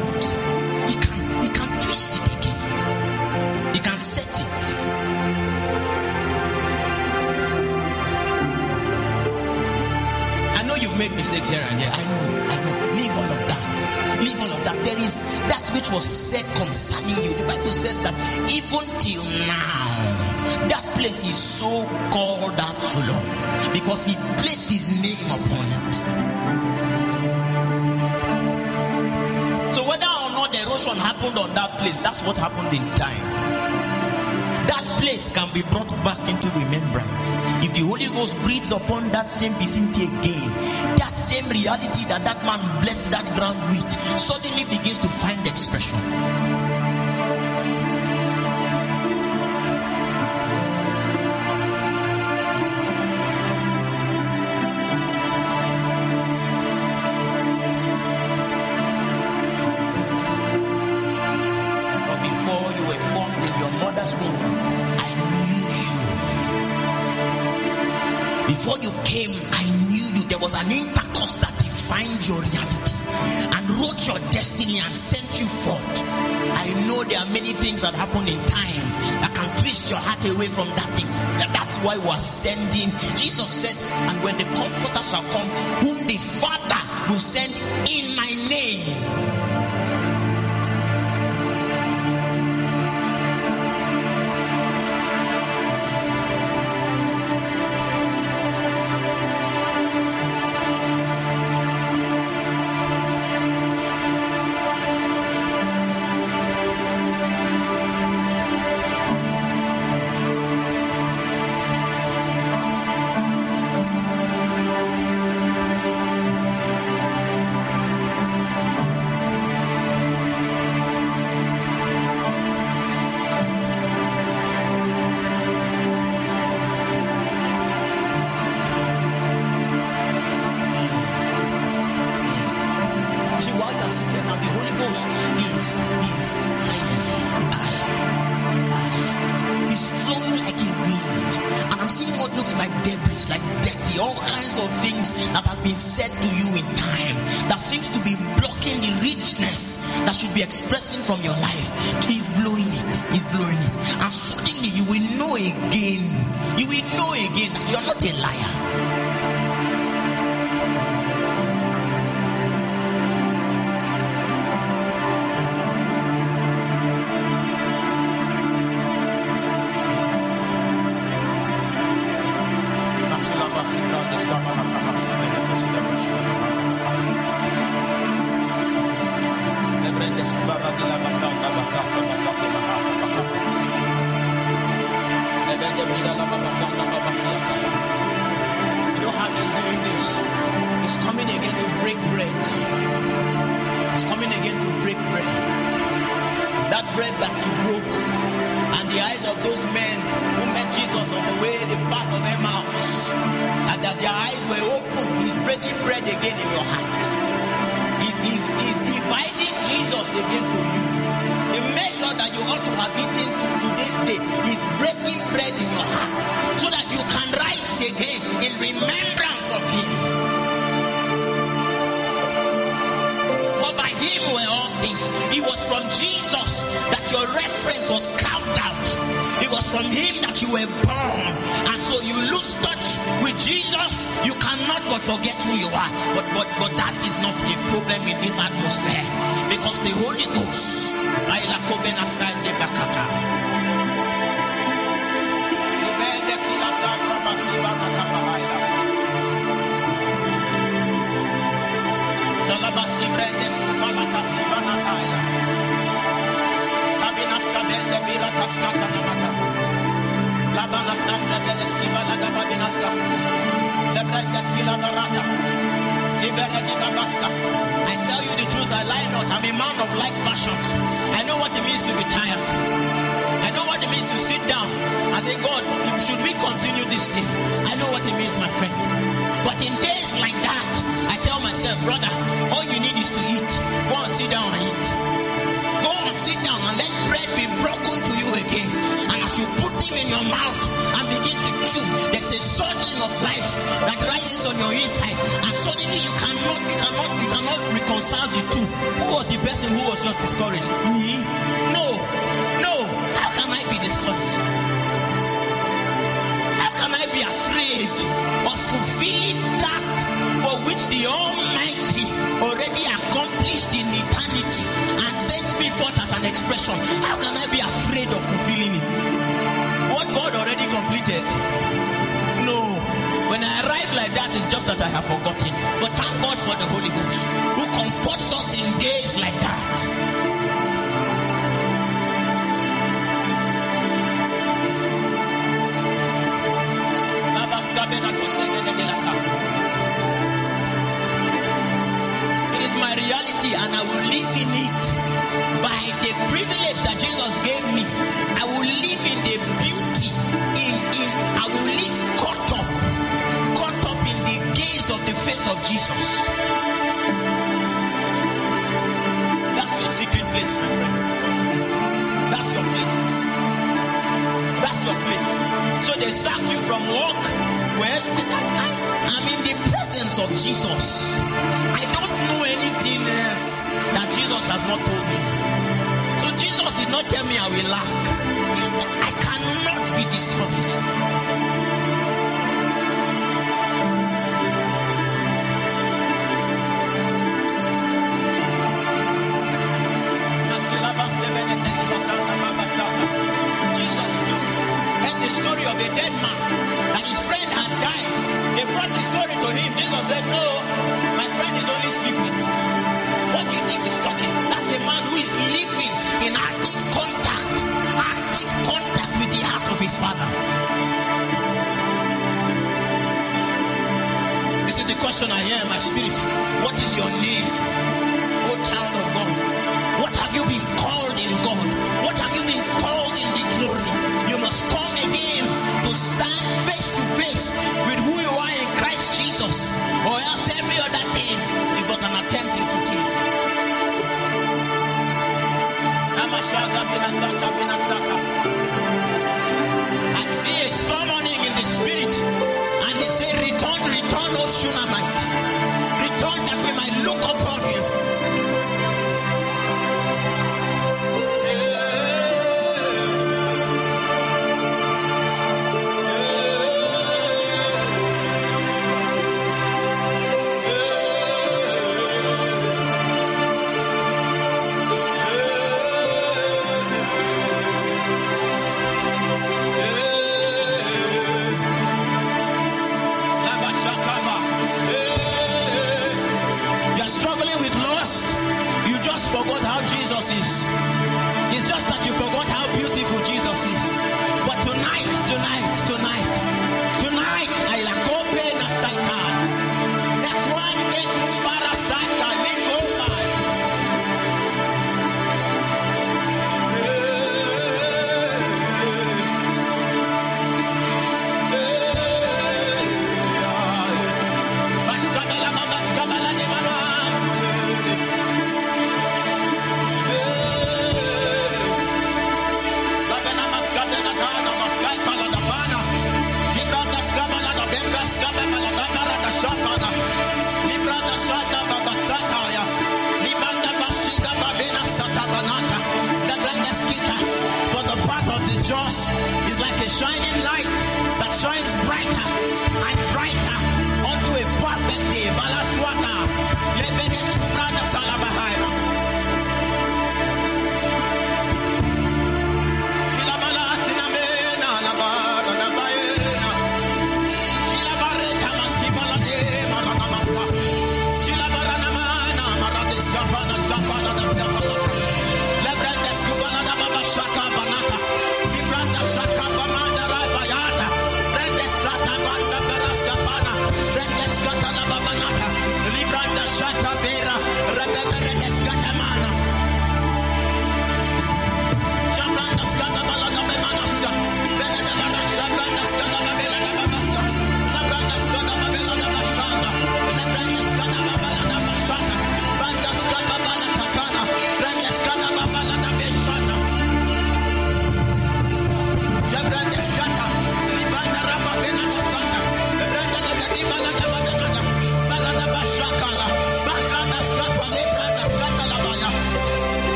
said concerning you, the Bible says that even till now, that place is so called Absalom because he placed his name upon it. So, whether or not erosion happened on that place, that's what happened in time. That place can be brought back into remembrance the Holy Ghost breathes upon that same vicinity again, that same reality that that man blessed that ground with suddenly begins to find expression. an intercourse that defined your reality and wrote your destiny and sent you forth. I know there are many things that happen in time that can twist your heart away from that thing. That's why we're sending. Jesus said, And when the Comforter shall come, whom the Father will send in my name. I'm a man of like passions. direction, how can I be afraid of fulfilling it? What God already completed? No. When I arrive like that, it's just that I have forgotten.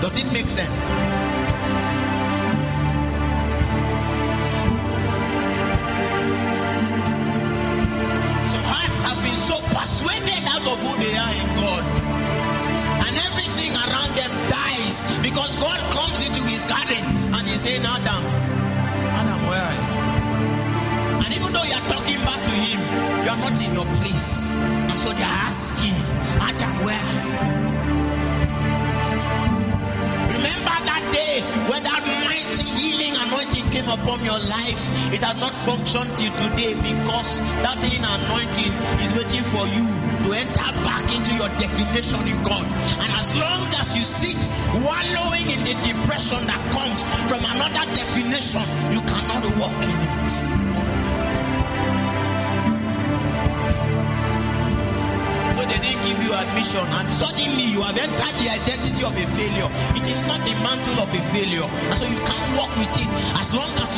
Does it make sense?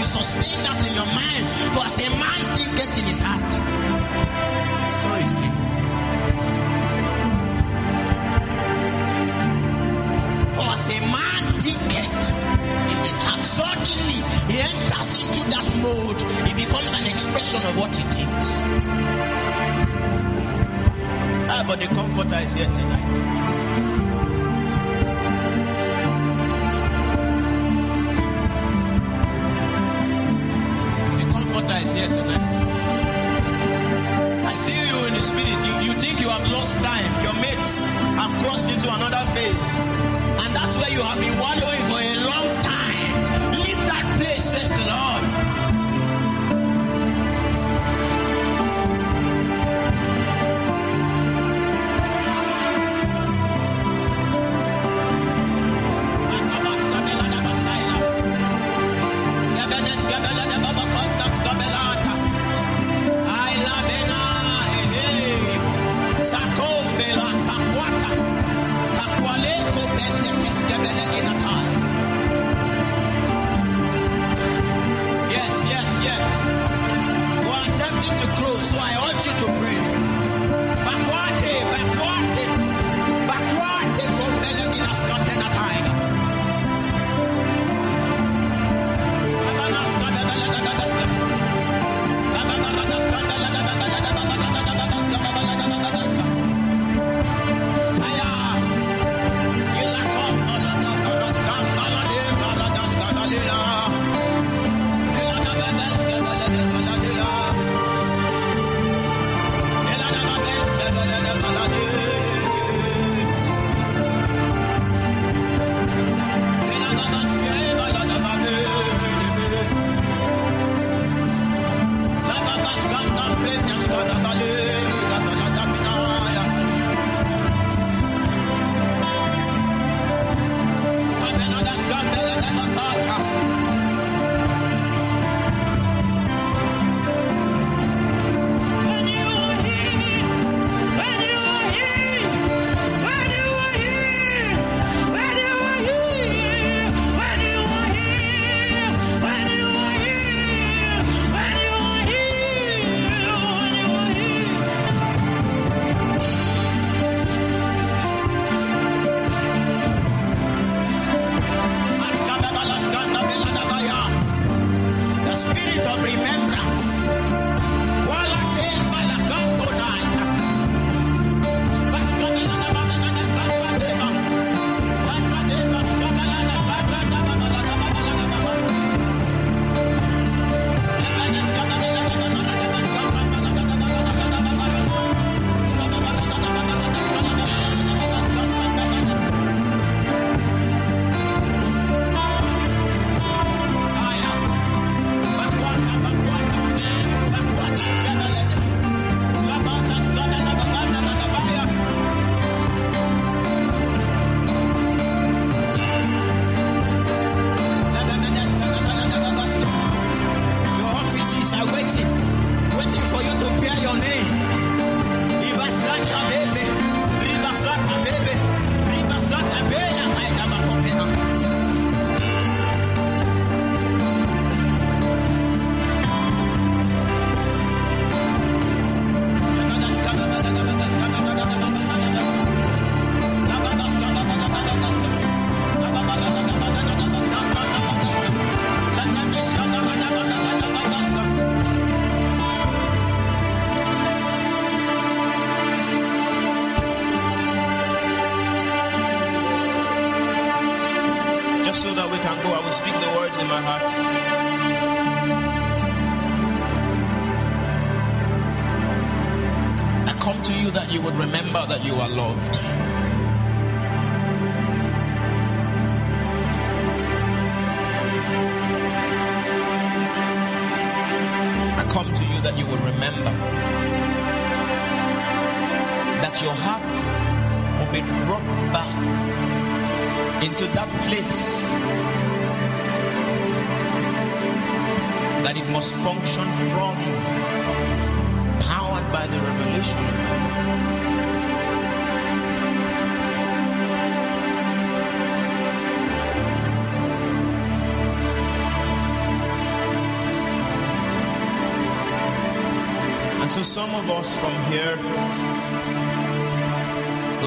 You sustain that in your mind. For as a man thinketh in his heart, so is he. For as a man thinketh in his heart, suddenly he enters into that mode. It becomes an expression of what he thinks. Ah, but the comforter is here tonight.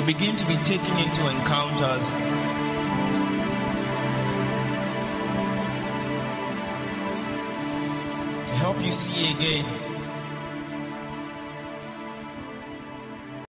will begin to be taken into encounters. To help you see again.